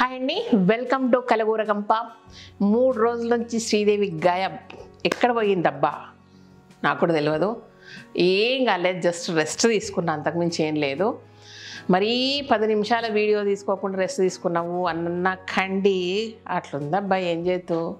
Hi అండి welcome to Kalagooragampa. మూడు రోజుల నుంచి శ్రీదేవి గాయబ్ ఎక్కడ పోయిందబ్బా? నాకు కూడా తెలియదు ఏం కాలేదు జస్ట్ రెస్ట్ తీసుకున్నా అంతకుమించి ఏం లేదు. మరీ పది నిమిషాల వీడియో తీసుకోకుండా రెస్ట్ తీసుకున్నావు అన్న కండి. అట్లుందబ్బా ఏం చేతు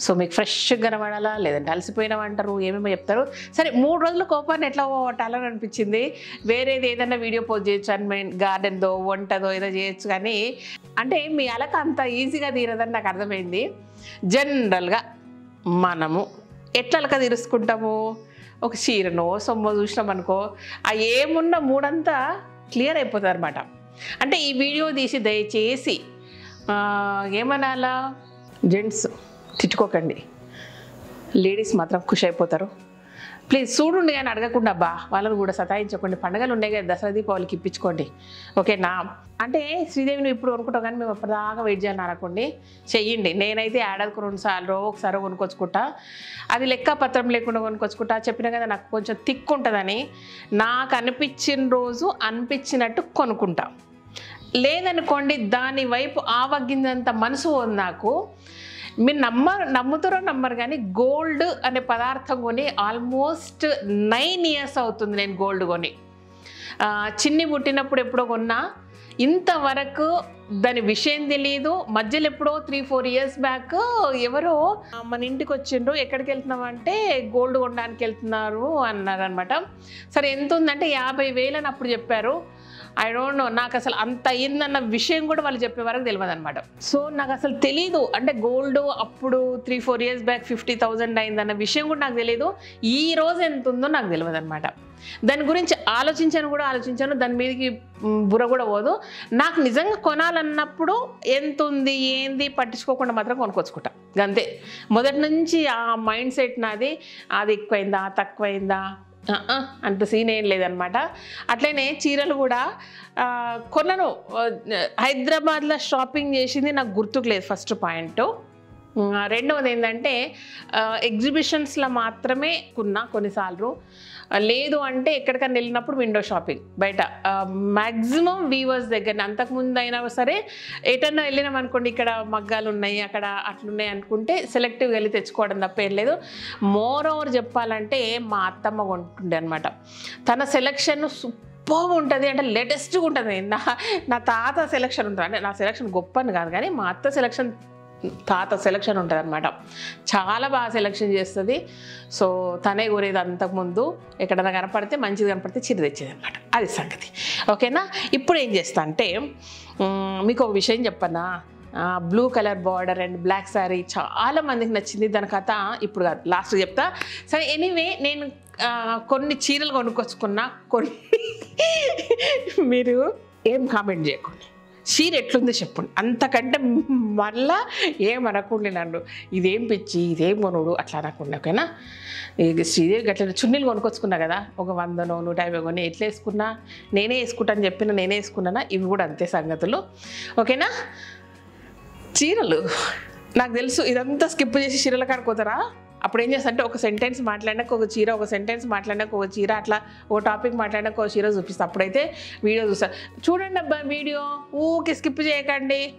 సో మీకు ఫ్రెష్గా కనబడాలా? లేదంటే అలసిపోయినావు అంటారు? ఏమేమో చెప్తారు? సరే మూడు రోజుల కోపాన్ని ఎట్లా పోగొట్టాలని అనిపించింది? వేరేది ఏదైనా వీడియో పోస్ట్ చేయొచ్చు అని గార్డెన్దో వంటదో ఏదో చేయొచ్చు కానీ అంటే మీ అలక అంత ఈజీగా తీరదని నాకు అర్థమైంది. జనరల్గా మనము ఎట్లా అలక తీరుసుకుంటాము? ఒక చీరనో సొమ్మ చూసినాం అనుకో ఆ ఏమున్న మూడంతా క్లియర్ అయిపోతుంది అనమాట అంటే ఈ వీడియో తీసి దయచేసి ఏమనాలా? జెంట్స్ తిట్టుకోకండి. లేడీస్ మాత్రం ఖుషి అయిపోతారు. ప్లీజ్ చూడండి అని అడగకుండా బా వాళ్ళని కూడా సతాయించకండి. పండగలు ఉన్నాయి కదా దసరా దీపావళికి ఇప్పించుకోండి. ఓకేనా? అంటే శ్రీదేవి నువ్వు ఇప్పుడు కొనుక్కుంటావు కానీ మేము అప్పటిదాకా వెయిట్ చేయాలని అనకండి చెయ్యండి. నేనైతే ఏడాదికి రెండు సార్లు ఒకసారి కొనుక్కొచ్చుకుంటా. అది లెక్క పత్రం లేకుండా కొనుక్కొచ్చుకుంటా. చెప్పిన కదా నాకు కొంచెం తిక్కు ఉంటుందని నాకు అనిపించిన రోజు అనిపించినట్టు కొనుక్కుంటా. లేదనుకోండి దాని వైపు ఆవగ్గిందంత మనసు ఉంది నాకు. మీరు నమ్మ నమ్ముతారో నమ్మరు కానీ గోల్డ్ అనే పదార్థం కొని ఆల్మోస్ట్ నైన్ ఇయర్స్ అవుతుంది నేను గోల్డ్ కొని. చిన్ని పుట్టినప్పుడు ఎప్పుడో కొన్నా ఇంతవరకు దాని విషయం తెలియదు మధ్యలో ఎప్పుడో త్రీ ఫోర్ ఇయర్స్ బ్యాక్ ఎవరో మన ఇంటికి వచ్చిండ్రు ఎక్కడికి వెళ్తున్నామంటే గోల్డ్ కొనడానికి వెళ్తున్నారు అన్నారు అనమాట సరే ఎంత ఉందంటే యాభై వేలని అప్పుడు చెప్పారు. ఐ డోంట్ నో నాకు అసలు అంత అయిందన్న విషయం కూడా వాళ్ళు చెప్పే వరకు తెలియదు అనమాట సో నాకు అసలు తెలీదు. అంటే గోల్డ్ అప్పుడు three four years back fifty thousand అయిందన్న విషయం కూడా నాకు తెలియదు ఈ రోజు ఎంత ఉందో నాకు తెలియదు అనమాట దాని గురించి ఆలోచించాను కూడా ఆలోచించాను. దాని మీదకి బుర్ర కూడా పోదు. నాకు నిజంగా కొనాలన్నప్పుడు ఎంత ఉంది ఏంది పట్టించుకోకుండా మాత్రం కొనుక్కొచ్చుకుంటా. అంతే. మొదటి నుంచి ఆ మైండ్ సెట్ నాది అది ఎక్కువైందా తక్కువైందా అంత సీన్ ఏం లేదనమాట అట్లనే చీరలు కూడా ఆ, కొన్నాను హైదరాబాద్లో షాపింగ్ చేసింది నాకు గుర్తుకు లేదు ఫస్ట్ పాయింట్. రెండవది ఏంటంటే ఎగ్జిబిషన్స్లో మాత్రమే కొన్నా కొన్నిసార్లు. లేదు అంటే ఎక్కడికైనా వెళ్ళినప్పుడు విండో షాపింగ్ బయట. మ్యాక్సిమం వీవర్స్ దగ్గర అంతకుముందు అయినా సరే ఎటన్నా వెళ్ళినాం అనుకోండి ఇక్కడ మగ్గాలు ఉన్నాయి అక్కడ అట్లున్నాయి అనుకుంటే సెలెక్టివ్గా వెళ్ళి తెచ్చుకోవడం తప్ప ఏం లేదు. మోర్ ఓవర్ చెప్పాలంటే మా అత్తమ్మ కొంటుండే అనమాట తన సెలెక్షన్ సూపర్ ఉంటుంది అంటే లేటెస్ట్గా ఉంటుంది. నా నా తాత సెలక్షన్ ఉంటుంది. అంటే నా సెలక్షన్ గొప్ప అని కాదు కానీ మా అత్త సెలక్షన్ తాత సెలక్షన్ ఉంటుంది అనమాట చాలా బాగా సెలక్షన్ చేస్తుంది. సో తనే కోరేది అంతకుముందు ఎక్కడైనా కనపడితే మంచిది కనపడితే చిరు తెచ్చేది అనమాట అది సంగతి. ఓకేనా? ఇప్పుడు ఏం చేస్తా అంటే మీకు ఒక విషయం చెప్పనా? Blue colour border and black sari చాలా మందికి నచ్చింది. దాని కథ ఇప్పుడు కాదు లాస్ట్ చెప్తా. సరే ఎనీవే నేను కొన్ని చీరలు కొనుక్కొచ్చుకున్నా. కొన్ని మీరు ఏం కామెంట్ చేయకండి. చీర ఎట్లుంది చెప్పండి. అంతకంటే మళ్ళా ఏం నన్ను. ఇదేం పిచ్చి ఇదేం కొనుడు అట్లా అనకుండా ఓకేనా? ఇక శ్రీదేవి గట్ల చున్నీలు కొనుక్కొచ్చుకున్నా కదా ఒక వందనో నూట యాభై కొని ఎట్లా వేసుకున్నా నేనే వేసుకుంటాను చెప్పిన నేనే వేసుకున్నానా? ఇవి కూడా అంతే సంగతులు ఓకేనా? చీరలు. నాకు తెలుసు ఇదంతా స్కిప్ చేసి చీరల కాడికి పోతారా? అప్పుడు ఏం చేస్తా అంటే ఒక సెంటెన్స్ మాట్లాడినాక ఒక చీర ఒక సెంటెన్స్ మాట్లాడినాక ఒక చీర అట్లా ఒక టాపిక్ మాట్లాడినాక ఒక చీర చూపిస్తా. అప్పుడైతే వీడియో చూస్తా. చూడండి అబ్బా వీడియో. ఊకి స్కిప్ చేయకండి.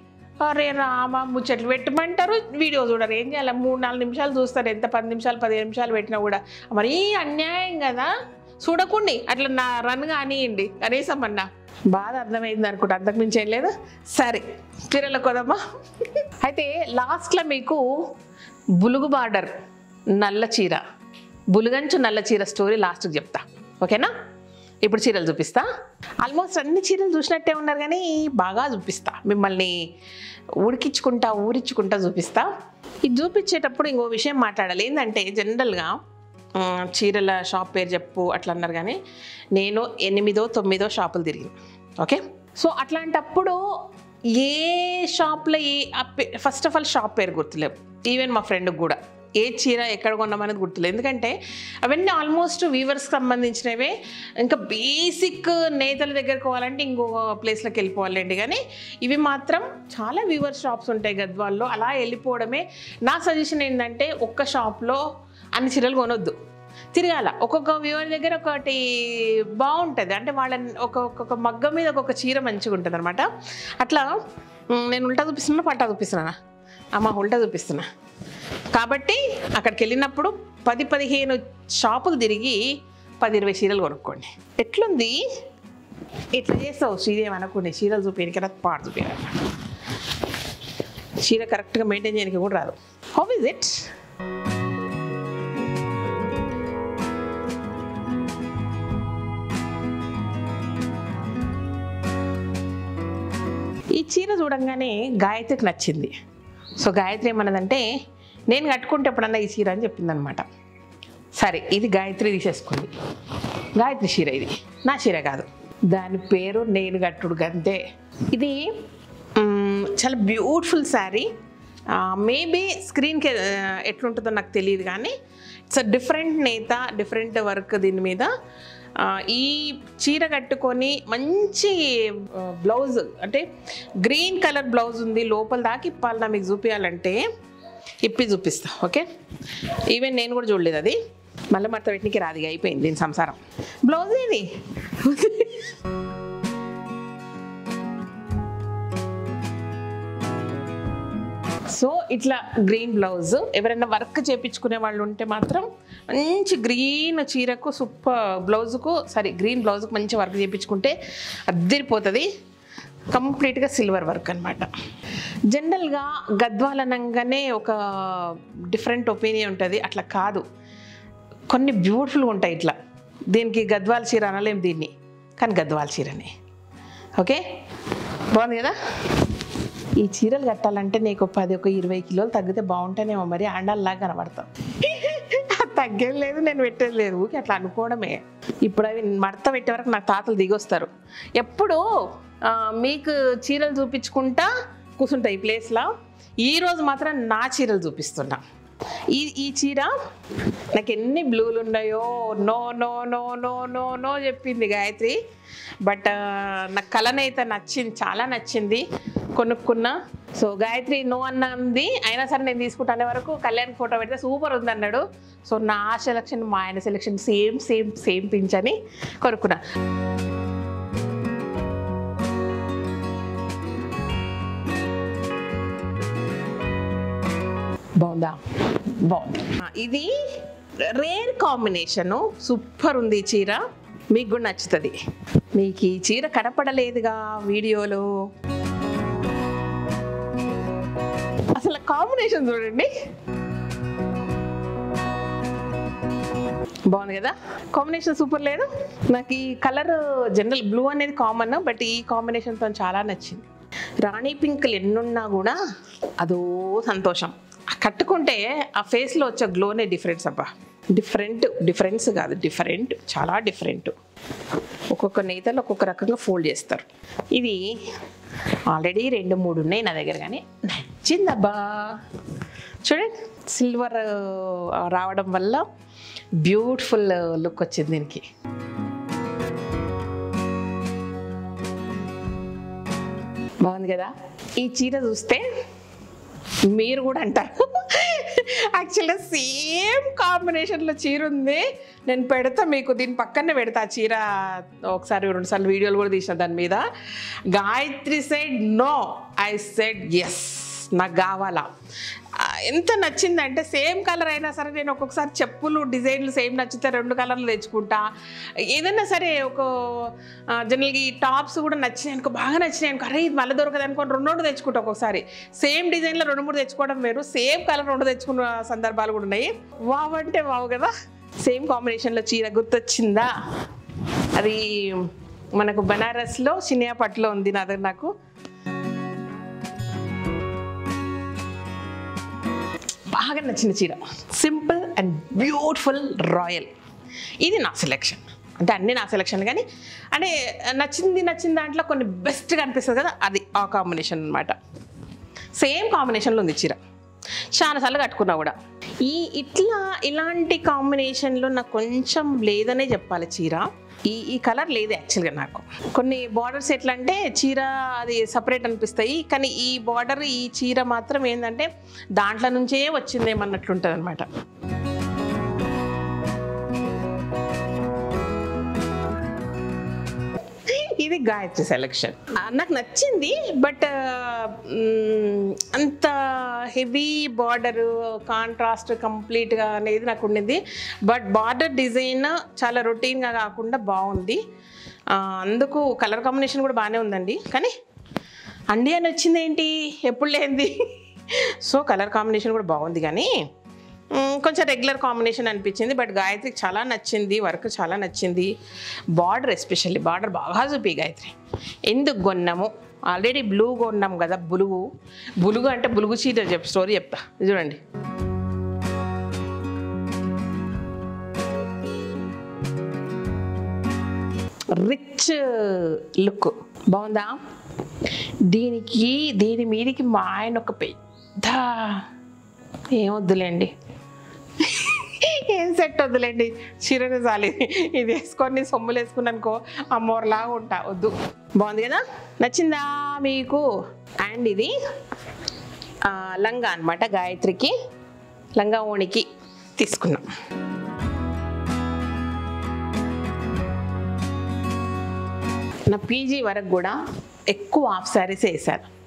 అరే రామ ముచ్చట్లు పెట్టమంటారు వీడియో చూడరు. ఏం చేయాలి? మూడు నాలుగు నిమిషాలు చూస్తారు. ఎంత పది నిమిషాలు పదిహేను నిమిషాలు పెట్టినా కూడా. మరీ అన్యాయం కదా? చూడకండి. అట్లా నా రన్ కానివ్వండి కనీసం అన్నా. బాధ అర్థమైంది అనుకుంటా. అంతకుమించి ఏం లేదు. సరే. చీరల కొదమ్మా అయితే లాస్ట్లో మీకు బులుగు బార్డర్. నల్ల చీర. బులుగంచు నల్ల చీర స్టోరీ లాస్ట్కి చెప్తా. ఓకేనా? ఇప్పుడు చీరలు చూపిస్తా. ఆల్మోస్ట్ అన్ని చీరలు చూసినట్టే ఉన్నారు కానీ బాగా చూపిస్తా. మిమ్మల్ని ఉడికించుకుంటా ఊరించుకుంటా చూపిస్తా. ఇది చూపించేటప్పుడు ఇంకో విషయం మాట్లాడాలి. ఏంటంటే జనరల్గా చీరల షాప్ పేరు చెప్పు అట్లా అన్నారు కానీ నేను ఎనిమిదో తొమ్మిదో షాపులు తిరిగి. ఓకే? సో అట్లాంటప్పుడు ఏ షాప్లో ఏ ఫస్ట్ ఆఫ్ ఆల్ షాప్ పేరు గుర్తులేవు. ఈవెన్ మా ఫ్రెండ్కి కూడా. ఏ చీర ఎక్కడ కొన్నామనేది గుర్తులేదు. ఎందుకంటే అవన్నీ ఆల్మోస్ట్ వీవర్స్కి సంబంధించినవే. ఇంకా బేసిక్ నేతల దగ్గరకు పోవాలంటే ఇంకొక ప్లేస్లోకి వెళ్ళిపోవాలండి. కానీ ఇవి మాత్రం చాలా వీవర్ షాప్స్ ఉంటాయి గద్వాల్లో. అలా వెళ్ళిపోవడమే నా సజెషన్ ఏంటంటే ఒక్క షాప్లో అన్ని చీరలు కొనొద్దు. తిరగాల. ఒక్కొక్క వ్యూవర్ దగ్గర ఒకటి బాగుంటుంది. అంటే వాళ్ళ ఒక్కొక్క మగ్గం మీద ఒక్కొక్క చీర మంచిగా ఉంటుంది అనమాట అట్లా నేను ఉల్టా చూపిస్తున్నా పట్టా చూపిస్తున్నానా అమ్మ ఉల్టా చూపిస్తున్నా. కాబట్టి అక్కడికి వెళ్ళినప్పుడు పది పదిహేను షాపులు తిరిగి పది ఇరవై చీరలు కొనుక్కోండి. ఎట్లుంది? ఇట్లా చేస్తావు శ్రీదేవి అనుకోండి చీరలు చూపించడానికి కదా పాడు చూపించాలి చీర కరెక్ట్గా మెయింటైన్ చేయడానికి కూడా రాదు. హౌ ఇస్ ఇట్ ఈ చీర చూడంగానే గాయత్రికి నచ్చింది. సో గాయత్రి ఏమన్నదంటే నేను కట్టుకుంటే ఎప్పుడన్నా ఈ చీర అని చెప్పిందనమాట. సరే ఇది గాయత్రి తీసేసుకుంది. గాయత్రి చీర ఇది. నా చీర కాదు. దాని పేరు నేను కట్టుడు గంతే. ఇది చాలా బ్యూటిఫుల్ శారీ మేబీ స్క్రీన్కి ఎట్లుంటుందో నాకు తెలియదు కానీ ఇట్స్ అ డిఫరెంట్ నేత డిఫరెంట్ వర్క్ దీని మీద. ఈ చీర కట్టుకొని మంచి బ్లౌజ్ అంటే గ్రీన్ కలర్ బ్లౌజ్ ఉంది. లోపల దాకా ఇప్పాలన్నా మీకు చూపించాలంటే ఇప్పి చూపిస్తా ఓకే? ఈవెన్ నేను కూడా చూడలేదు అది. మళ్ళీ మడత పెట్టనికి రాదిగా అయిపోయింది దీని సంసారం. బ్లౌజ్ ఇది సో ఇట్లా గ్రీన్ బ్లౌజ్ ఎవరైనా వర్క్ చేపించుకునే వాళ్ళు ఉంటే మాత్రం మంచి గ్రీన్ చీరకు సూపర్ బ్లౌజ్కు సారీ గ్రీన్ బ్లౌజ్కు మంచి వర్క్ చేయించుకుంటే అద్దరిపోతుంది. కంప్లీట్గా సిల్వర్ వర్క్ అనమాట జనరల్గా గద్వాలనంగానే ఒక డిఫరెంట్ ఒపీనియన్ ఉంటుంది. అట్లా కాదు. కొన్ని బ్యూటిఫుల్గా ఉంటాయి ఇట్లా. దీనికి గద్వాల చీర అనలేం దీన్ని. కానీ గద్వాల చీరనే. ఓకే? బాగుంది కదా? ఈ చీరలు కట్టాలంటే నీకు పది ఒక ఇరవై కిలోలు తగ్గితే బాగుంటేనేమో మరి ఆండాల్లాగా కనబడతాం తగ్గేది లేదు నేను పెట్టేది లేదు ఊరికి అట్లా అనుకోవడమే. ఇప్పుడు అవి మడత పెట్టే వరకు నాకు తాతలు దిగొస్తారు. ఎప్పుడు మీకు చీరలు చూపించుకుంటా కూర్చుంటాయి ఈ ప్లేస్లో ఈరోజు మాత్రం నా చీరలు చూపిస్తున్నా. ఈ ఈ చీర నాకు ఎన్ని బ్లూలు ఉన్నాయో no no no no no no చెప్పింది గాయత్రి. బట్ నాకు కలనైతే నచ్చింది చాలా నచ్చింది. కొనుక్కున్నా. సో గాయత్రి నో అన్నది. అయినా సరే నేను తీసుకుంటానే వరకు కళ్యాణ్ ఫోటో పెడితే సూపర్ ఉంది అన్నాడు సో నా సెలక్షన్ మా ఆయన selection same same same pinch అని కొనుక్కున్నా. బాగుందా? బాగుంది. ఇది రేర్ కాంబినేషను సూపర్ ఉంది చీర. మీకు కూడా నచ్చుతుంది. మీకు ఈ చీర కనపడలేదుగా వీడియోలో. కాంబినేషన్ చూడండి. బాగుంది కదా? కాంబినేషన్ సూపర్ లేదు. నాకు ఈ కలర్ జనరల్ బ్లూ అనేది కామన్ బట్ ఈ కాంబినేషన్తో చాలా నచ్చింది. రాణి పింకులు ఎన్నున్నా కూడా అదో సంతోషం. కట్టుకుంటే ఆ ఫేస్లో వచ్చే గ్లోనే డిఫరెన్స్ అబ్బా. డిఫరెంట్ డిఫరెన్స్ కాదు డిఫరెంట్ చాలా డిఫరెంట్ ఒక్కొక్క నేతలు ఒక్కొక్క రకంగా ఫోల్డ్ చేస్తారు. ఇది ఆల్రెడీ రెండు మూడు ఉన్నాయి నా దగ్గర కానీ నచ్చిందబ్బా. చూడండి సిల్వర్ రావడం వల్ల బ్యూటిఫుల్ లుక్ వచ్చింది దీనికి. బాగుంది కదా? ఈ చీర చూస్తే మీరు కూడా అంటారు. యాక్చువల్గా సేమ్ కాంబినేషన్లో చీర ఉంది. నేను పెడతా మీకు దీని పక్కనే పెడతా ఆ చీర. ఒకసారి రెండుసార్లు వీడియోలు కూడా తీసిన దాని మీద. Gayatri side no I said yes నాకు కావాలా. ఎంత నచ్చిందంటే సేమ్ కలర్ అయినా సరే నేను ఒక్కొక్కసారి చెప్పులు డిజైన్లు సేమ్ నచ్చితే రెండు కలర్లు తెచ్చుకుంటా. ఏదైనా సరే ఒక జనరల్గా ఈ టాప్స్ కూడా నచ్చినాయి అనుకో బాగా నచ్చినాయి అనుకో అరే ఇది మళ్ళీ దొరకదు అనుకోని రెండు రెండు తెచ్చుకుంటా ఒక్కొక్కసారి. సేమ్ డిజైన్లో రెండు మూడు తెచ్చుకోవడం వేరు సేమ్ కలర్ రెండు తెచ్చుకున్న సందర్భాలు కూడా ఉన్నాయి. వావ్ అంటే వావ్ కదా. సేమ్ కాంబినేషన్లో చీర గుర్తొచ్చిందా? అది మనకు బనారస్లో సినియాపట్లో ఉంది నా దగ్గర నాకు. బాగా నచ్చిన చీర. సింపుల్ అండ్ బ్యూటిఫుల్ రాయల్ ఇది నా సెలెక్షన్ అంటే అన్నీ నా సెలెక్షన్ కానీ అంటే నచ్చింది నచ్చిన దాంట్లో కొన్ని బెస్ట్గా అనిపిస్తుంది కదా అది ఆ కాంబినేషన్ అనమాట సేమ్ కాంబినేషన్లో ఉంది చీర. చాలాసార్లు కట్టుకున్నా కూడా. ఈ ఇట్లా ఇలాంటి కాంబినేషన్లో నాకు కొంచెం లేదనే చెప్పాలి చీర. ఈ ఈ కలర్ లేదు యాక్చువల్గా నాకు. కొన్ని బార్డర్స్ ఎట్లా అంటే చీర అది సపరేట్ అనిపిస్తాయి. కానీ ఈ బార్డర్ ఈ చీర మాత్రం ఏంటంటే దాంట్లో నుంచే వచ్చిందేమన్నట్లుంటుంది అనమాట ఇది గాయత్రి సెలెక్షన్ నాకు నచ్చింది బట్ అంత హెవీ బార్డర్ కాంట్రాస్ట్ కంప్లీట్గా అనేది నాకు ఉండింది. బట్ బార్డర్ డిజైన్ చాలా రొటీన్గా కాకుండా బాగుంది. అందుకు కలర్ కాంబినేషన్ కూడా బాగానే ఉందండి. కానీ అండి అని వచ్చింది ఏంటి? ఎప్పుడు లేనిది. సో కలర్ కాంబినేషన్ కూడా బాగుంది కానీ కొంచెం రెగ్యులర్ కాంబినేషన్ అనిపించింది బట్ గాయత్రికి చాలా నచ్చింది వర్క్ చాలా నచ్చింది. బార్డర్ ఎస్పెషల్లీ బార్డర్ బాగా చూపి గాయత్రి. ఎందుకు కొన్నాము? ఆల్రెడీ బ్లూ కొన్నాం కదా బులుగు బులుగు అంటే బులుగు చీర చెప్ స్టోరీ చెప్తా. చూడండి. Rich look. బాగుందా? దీనికి దీని మీదకి మా ఆయన ఒక పెద్ద ఏం వద్దులేండి ఏం సెట్ వద్దులేండి? చీరనే చాలి. ఇది వేసుకొని సొమ్ములు వేసుకుని అనుకో అమ్మోర్లాగా ఉంటా. వద్దు. బాగుంది కదా? నచ్చిందా మీకు? అండ్ ఇది లంగా అనమాట గాయత్రికి. లంగా ఓణికి తీసుకున్నాం. నా పీజీ వరకు కూడా ఎక్కువ హాఫ్ శారీసే వేసాను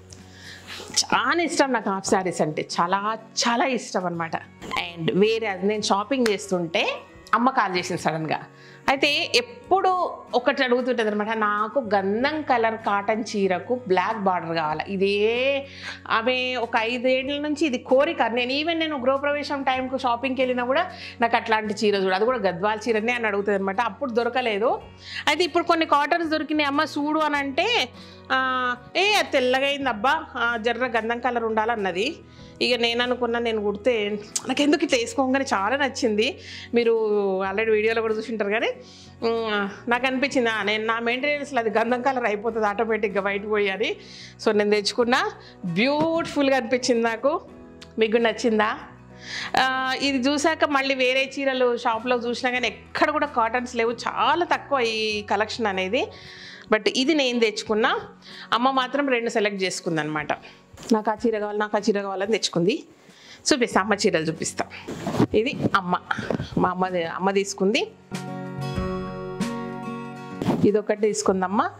చాలా ఇష్టం నాకు హాఫ్ శారీస్ అంటే. చాలా చాలా ఇష్టం అనమాట అండ్ వేరే అది నేను షాపింగ్ చేస్తుంటే అమ్మ కాల్ చేసింది సడన్గా. అయితే ఎప్పుడు ఒకటి అడుగుతుంటుంది అనమాట నాకు గంధం కలర్ కాటన్ చీరకు బ్లాక్ బార్డర్ కావాలి? ఇదే ఆమె ఒక ఐదేళ్ళ నుంచి ఇది కోరిక. నేను ఈవెన్ నేను గృహప్రవేశం టైంకు షాపింగ్కి వెళ్ళినా కూడా నాకు అట్లాంటి చీర చూడు అది కూడా గద్వాల చీరనే అని అడుగుతుంది అనమాట అప్పుడు దొరకలేదు. అయితే ఇప్పుడు కొన్ని కాటన్స్ దొరికినాయి. అమ్మ చూడు అని అంటే ఏ అది తెల్లగా అయింది అబ్బా జర్ర గంధం కలర్ ఉండాలన్నది. ఇక నేను అనుకున్నా నేను కుడితే నాకు ఎందుకు ఇట్లా వేసుకోగానే చాలా నచ్చింది. మీరు ఆల్రెడీ వీడియోలో కూడా చూసింటారు కానీ నాకు అనిపించింది నేను నా మెయింటెనెన్స్లో అది గంధం కలర్ అయిపోతుంది ఆటోమేటిక్గా బయట పోయి అని. సో నేను తెచ్చుకున్నా. బ్యూటిఫుల్గా అనిపించింది నాకు. మీకు నచ్చిందా? ఇది చూసాక మళ్ళీ వేరే చీరలు షాప్లో చూసినా కానీ ఎక్కడ కూడా కాటన్స్ లేవు. చాలా తక్కువ ఈ కలెక్షన్ అనేది. బట్ ఇది నేను తెచ్చుకున్నా అమ్మ మాత్రం రెండు సెలెక్ట్ చేసుకుంది అనమాట నాకు ఆ చీర కావాలి నాకు ఆ చీర కావాలని తెచ్చుకుంది. చూపిస్తా అమ్మ చీరలు చూపిస్తా. ఇది అమ్మ. మా అమ్మ అమ్మ తీసుకుంది. ఇది ఒకటి తీసుకుందమ్మ.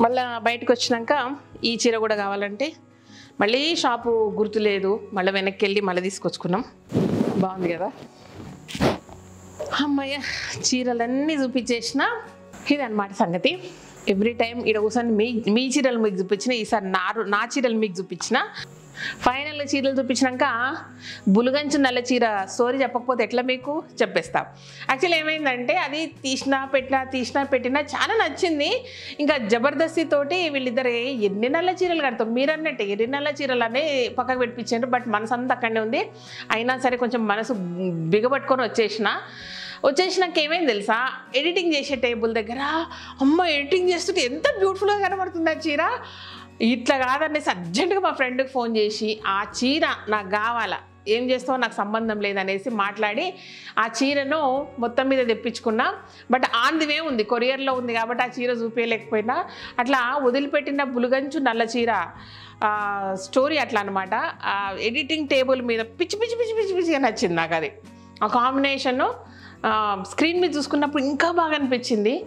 మళ్ళీ బయటకు వచ్చినాక ఈ చీర కూడా కావాలంటే మళ్ళీ షాపు గుర్తు లేదు. మళ్ళీ వెనక్కి వెళ్ళి మళ్ళీ తీసుకొచ్చుకున్నాం. బాగుంది కదా? అమ్మయ్య చీరలన్నీ చూపించేసిన. ఇదన్నమాట సంగతి. ఎవ్రీ టైం ఇక్కడ కూర్చొని మీ మీ చీరలు మీకు చూపించిన ఈసారి నా నా చీరలు మీకు చూపించిన. ఫైనల్ చీరలు చూపించినాక బులుగంచు నల్ల చీర స్టోరీ చెప్పకపోతే ఎట్లా మీకు? చెప్పేస్తా. యాక్చువల్లీ ఏమైందంటే అది తీసినా పెట్టినా తీసినా పెట్టినా చాలా నచ్చింది. ఇంకా జబర్దస్తి తోటి వీళ్ళిద్దరు ఎన్ని నల్ల చీరలు కడతాం? మీరు అన్నట్టు ఎన్ని నల్ల చీరలు అనే పక్కకు పెట్టించారు బట్ మనసు అంతా అక్కడనే ఉంది. అయినా సరే కొంచెం మనసు బిగబట్టుకొని వచ్చేసిన. వచ్చేసినాక ఏమైంది తెలుసా? ఎడిటింగ్ చేసే టేబుల్ దగ్గర అమ్మ ఎడిటింగ్ చేస్తుంటే ఎంత బ్యూటిఫుల్గా కనబడుతుంది ఆ చీర. ఇట్లా కాదనేసి అర్జెంటుగా మా ఫ్రెండ్కి ఫోన్ చేసి ఆ చీర నాకు కావాలా ఏం చేస్తావో నాకు సంబంధం లేదనేసి మాట్లాడి ఆ చీరను మొత్తం మీద తెప్పించుకున్నా. బట్ ఆన్ ది వే ఉంది కొరియర్లో ఉంది కాబట్టి ఆ చీర చూపించలేకపోయినా అట్లా వదిలిపెట్టిన బులుగంచు నల్ల చీర స్టోరీ అట్లా అనమాట ఎడిటింగ్ టేబుల్ మీద పిచ్చి పిచ్చి పిచ్చి పిచ్చి పిచ్చిగా నచ్చింది నాకు అది ఆ కాంబినేషను స్క్రీన్ మీద చూసుకున్నప్పుడు ఇంకా బాగా అనిపించింది.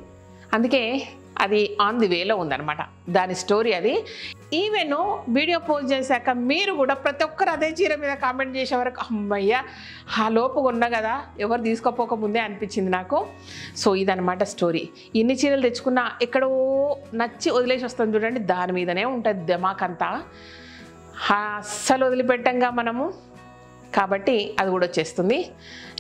అందుకే అది ఆన్ ది వేలో ఉందన్నమాట. దాని స్టోరీ అది. ఈవెన్ వీడియో పోస్ట్ చేశాక మీరు కూడా ప్రతి ఒక్కరు అదే చీర మీద కామెంట్ చేసే వరకు అమ్మయ్య ఆ లోపు ఉన్నా కదా ఎవరు తీసుకోపోక ముందే అనిపించింది నాకు. సో ఇదనమాట స్టోరీ ఇన్ని చీరలు తెచ్చుకున్నా ఎక్కడో నచ్చి వదిలేసి వస్తాం చూడండి. దాని మీదనే ఉంటుంది దిమాకంతా. అస్సలు వదిలిపెట్టంగా మనము. కాబట్టి అది కూడా వచ్చేస్తుంది.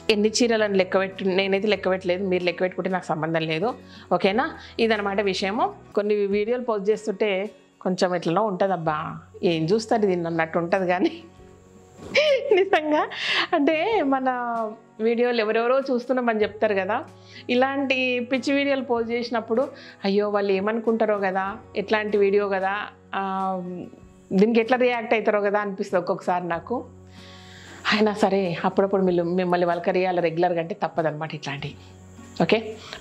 ఎన్ని చీరలను లెక్క పెట్టు నేనైతే లెక్క పెట్టలేదు మీరు లెక్క పెట్టుకుంటే నాకు సంబంధం లేదు. ఓకేనా? ఇదనమాట విషయము. కొన్ని వీడియోలు పోస్ట్ చేస్తుంటే కొంచెం ఇట్లనో ఉంటుందబ్బా. ఏం చూస్తారు దీన్ని అన్నట్టు ఉంటుంది కానీ. నిజంగా. అంటే మన వీడియోలు ఎవరెవరో చూస్తున్నామని చెప్తారు కదా. ఇలాంటి పిచ్చి వీడియోలు పోస్ట్ చేసినప్పుడు అయ్యో వాళ్ళు ఏమనుకుంటారో కదా ఎట్లాంటి వీడియో కదా దీనికి ఎట్లా రియాక్ట్ అవుతారో కదా అనిపిస్తుంది ఒక్కొక్కసారి నాకు. అయినా సరే అప్పుడప్పుడు మీరు మిమ్మల్ని వలకరియాలి రెగ్యులర్గా అంటే తప్పదనమాట ఇట్లాంటివి. Okay?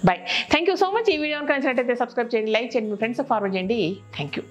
Bye thank you so much ఈ వీడియో కనిచినట్టయితే సబ్స్క్రైబ్ చేయండి లైక్ చేయండి మీ ఫ్రెండ్స్ ఫార్వర్డ్ చేయండి. Thank you